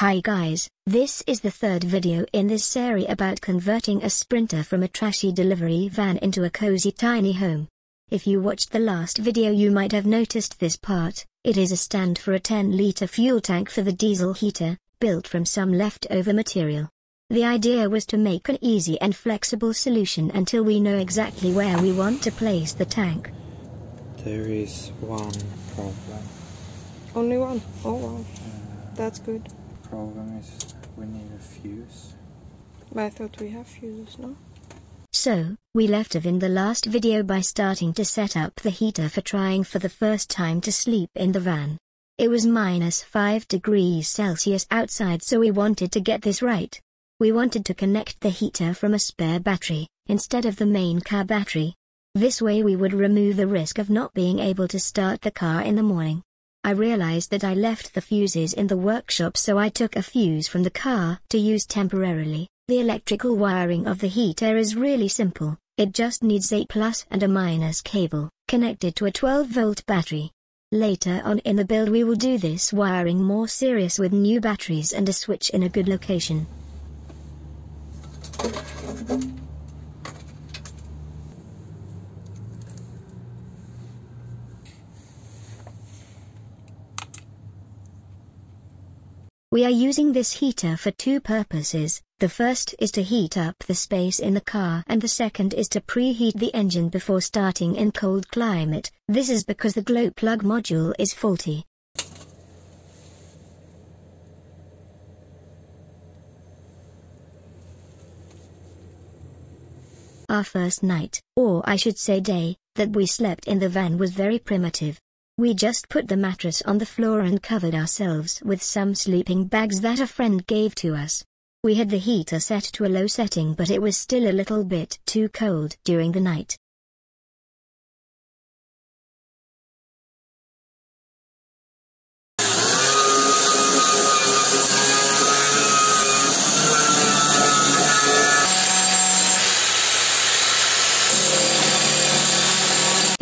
Hi guys, this is the third video in this series about converting a Sprinter from a trashy delivery van into a cozy tiny home. If you watched the last video you might have noticed this part, it is a stand for a 10-liter fuel tank for the diesel heater, built from some leftover material. The idea was to make an easy and flexible solution until we know exactly where we want to place the tank. There is one problem. Only one? Oh wow. That's good. Uh, problem is we need a fuse. But I thought we have fuses, no? So, we left off in the last video by starting to set up the heater for trying for the first time to sleep in the van. It was minus 5 degrees Celsius outside so we wanted to get this right. We wanted to connect the heater from a spare battery, instead of the main car battery. This way we would remove the risk of not being able to start the car in the morning. I realized that I left the fuses in the workshop so I took a fuse from the car to use temporarily. The electrical wiring of the heater is really simple, it just needs a plus and a minus cable, connected to a 12 volt battery. Later on in the build we will do this wiring more serious with new batteries and a switch in a good location. We are using this heater for two purposes, the first is to heat up the space in the car and the second is to preheat the engine before starting in cold climate, this is because the glow plug module is faulty. Our first night, or I should say day, that we slept in the van was very primitive. We just put the mattress on the floor and covered ourselves with some sleeping bags that a friend gave to us. We had the heater set to a low setting but it was still a little bit too cold during the night.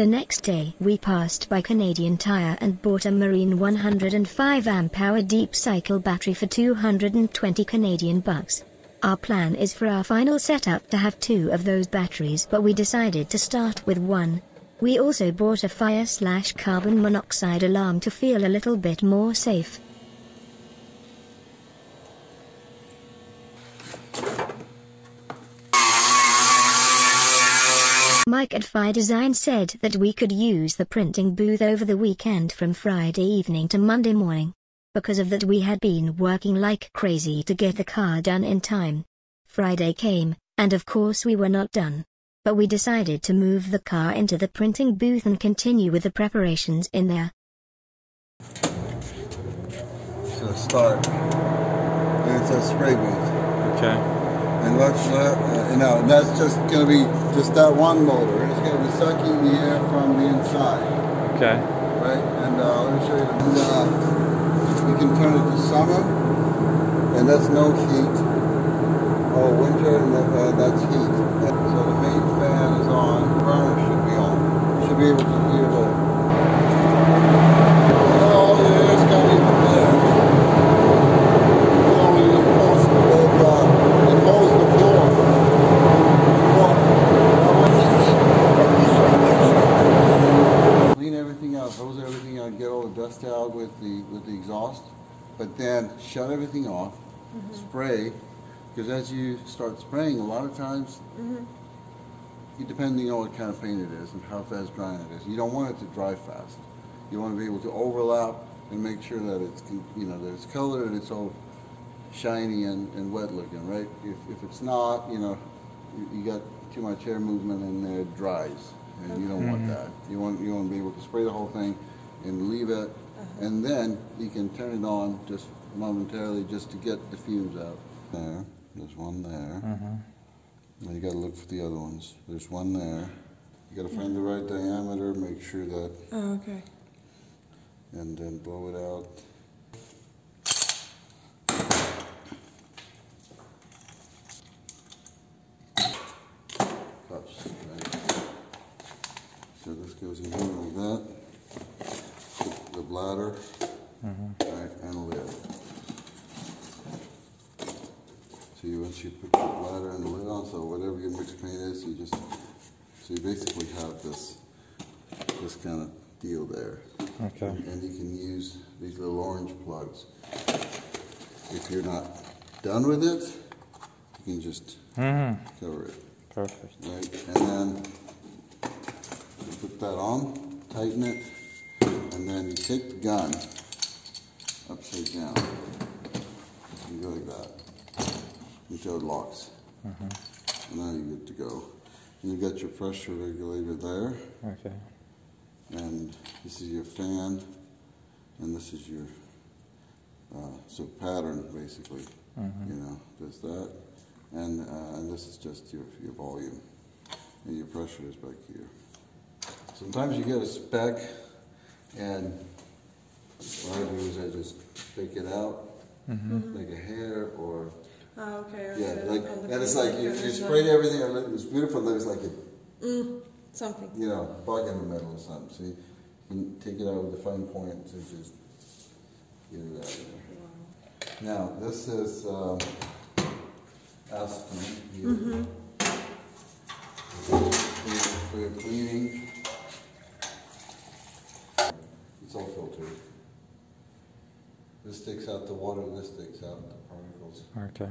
The next day we passed by Canadian Tire and bought a Marine 105 amp hour deep cycle battery for 220 Canadian bucks. Our plan is for our final setup to have two of those batteries but we decided to start with one. We also bought a fire slash carbon monoxide alarm to feel a little bit more safe. Mike at Phidesign said that we could use the printing booth over the weekend from Friday evening to Monday morning. Because of that we had been working like crazy to get the car done in time. Friday came, and of course we were not done. But we decided to move the car into the printing booth and continue with the preparations in there. So start. And it's a spray booth. Okay. And let's let, uh, you know, that's just going to be just that one motor. It's going to be sucking the air from the inside. Okay. Right? And uh, let me show you. The, and, uh, we can turn it to summer, and that's no heat. Or winter, and that, uh, that's heat. So the main fan is on. The burner should be on. Should be able to hear the. All the air is coming from there. It only holds, it, uh, it holds the floor. Clean everything out, hose everything out, get all the dust out with the with the exhaust, but then shut everything off, mm-hmm. spray, because as you start spraying, a lot of times, mm-hmm. you, depending on what kind of paint it is and how fast drying it is, you don't want it to dry fast. You want to be able to overlap and make sure that it's you know that it's colored and it's all shiny and, and wet looking, right? If, if it's not, you know, you, you got too much air movement and there it dries, and you don't want mm-hmm. that. You want you want to be able to spray the whole thing and leave it, and then you can turn it on just momentarily just to get the fumes out. There, there's one there. Mm-hmm. Now you got to look for the other ones. There's one there. You got to find the right diameter. Make sure that, Oh, okay. and then blow it out. Cups, right? So this goes in here like that. The- The bladder. You put your bladder and the lid on, so whatever your mixed paint is, you just, so you basically have this, this kind of deal there. Okay. And you can use these little orange plugs. If you're not done with it, you can just Mm-hmm. cover it, Perfect. right? And then you put that on, tighten it, and then you take the gun upside down. You go like that until it locks. And now you're good to go. And you've got your pressure regulator there, Okay. and this is your fan, and this is your uh, so pattern basically. You know, does that, and uh, and this is just your your volume, and your pressure is back here. Sometimes you get a speck, and what I do is I just take it out, make a hair, or Ah, okay. yeah, okay, like, on and it's like you, you sprayed everything, and it was beautiful. and There's like a Mm, something. you know, bug in the middle or something. So you can take it out with a fine point and just get it out of there. Now, this is um, here. For- For your cleaning. It's all filtered. This takes out the water, this takes out the particles. Okay.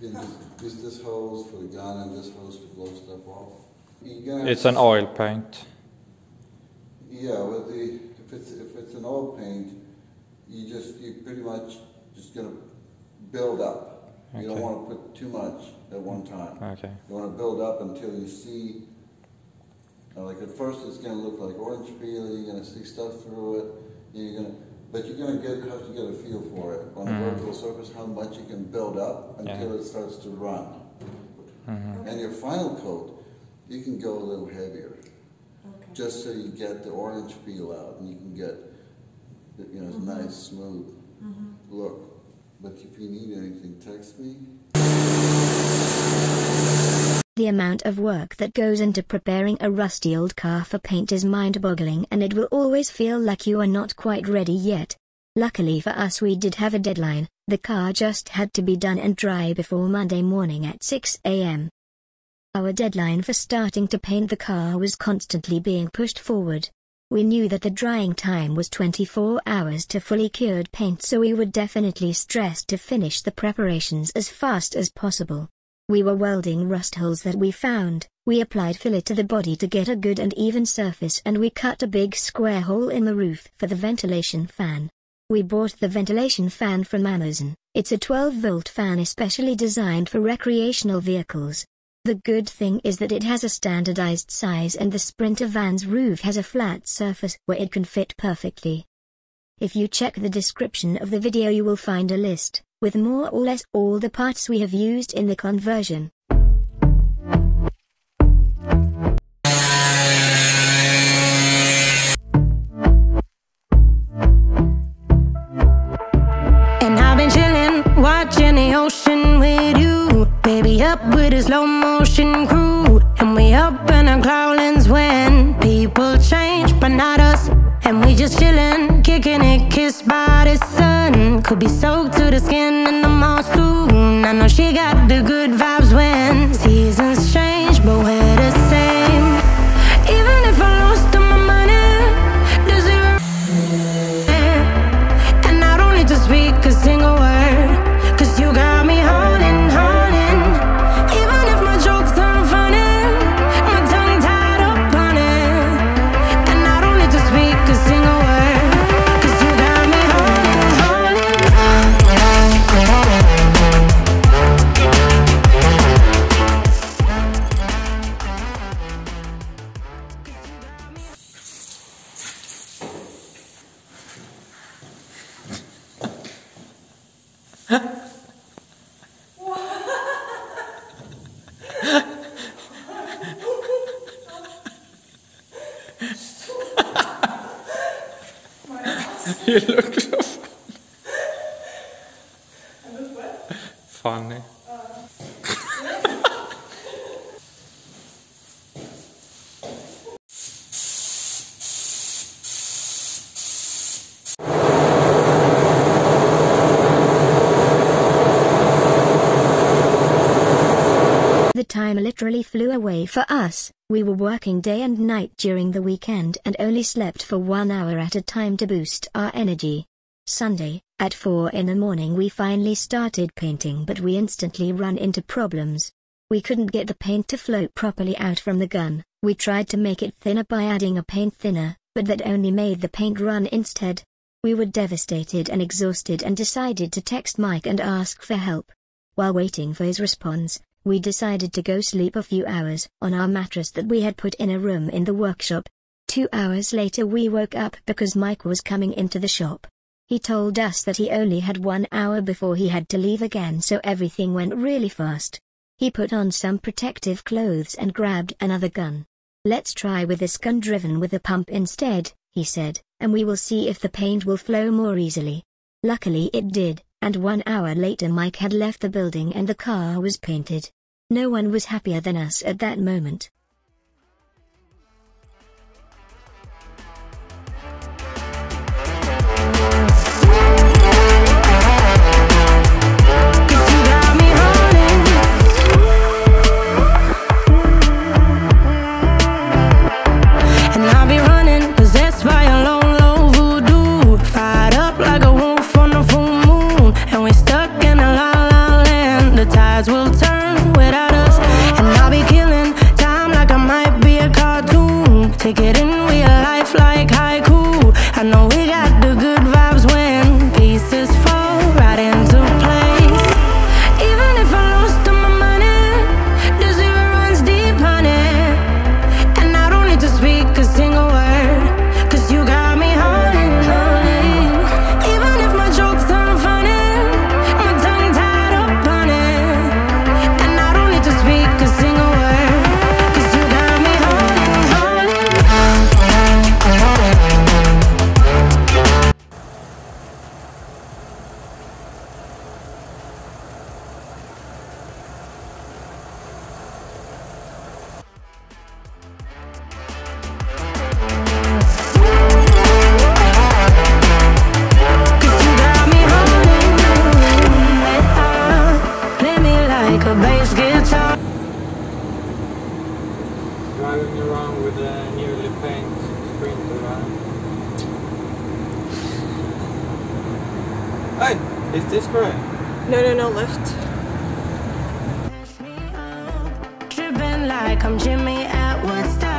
Use, use this hose for the gun and this hose to blow stuff off. You're gonna have It's an oil paint. Yeah, with the, if it's, if it's an oil paint, you just, you pretty much just gonna build up. You don't wanna put too much at one time. Okay. You wanna build up until you see, uh, like at first it's gonna look like orange peel, you're gonna see stuff through it, you're gonna, but you're gonna get, have to get a feel for it on a mm-hmm. vertical surface, how much you can build up until it starts to run. Mm-hmm. And your final coat, you can go a little heavier Okay. just so you get the orange peel out and you can get, the, you know, Mm-hmm. nice, smooth mm-hmm. look. But if you need anything, text me. The amount of work that goes into preparing a rusty old car for paint is mind-boggling and it will always feel like you are not quite ready yet. Luckily for us we did have a deadline, the car just had to be done and dry before Monday morning at 6 am. Our deadline for starting to paint the car was constantly being pushed forward. We knew that the drying time was 24 hours to fully cured paint so we were definitely stressed to finish the preparations as fast as possible. We were welding rust holes that we found, we applied filler to the body to get a good and even surface and we cut a big square hole in the roof for the ventilation fan. We bought the ventilation fan from Amazon, it's a 12 volt fan especially designed for recreational vehicles. The good thing is that it has a standardized size and the Sprinter van's roof has a flat surface where it can fit perfectly. If you check the description of the video you will find a list, with more or less all the parts we have used in the conversion. And I've been chilling, watching the ocean with you. Baby, up with a slow motion crew. You look. So funny. literally flew away for us. We were working day and night during the weekend and only slept for one hour at a time to boost our energy. Sunday, at 4 in the morning we finally started painting but we instantly ran into problems. We couldn't get the paint to flow properly out from the gun, we tried to make it thinner by adding a paint thinner, but that only made the paint run instead. We were devastated and exhausted and decided to text Mike and ask for help. While waiting for his response, we decided to go sleep a few hours on our mattress that we had put in a room in the workshop. Two hours later we woke up because Mike was coming into the shop. He told us that he only had one hour before he had to leave again so everything went really fast. He put on some protective clothes and grabbed another gun. Let's try with this gun driven with a pump instead, he said, and we will see if the paint will flow more easily. Luckily it did, and one hour later Mike had left the building and the car was painted. No one was happier than us at that moment. Driving around with a newly painted Sprinter van. Hey, is this correct? No, no, no, left. Tripping like I'm Jimmy at Woodstock.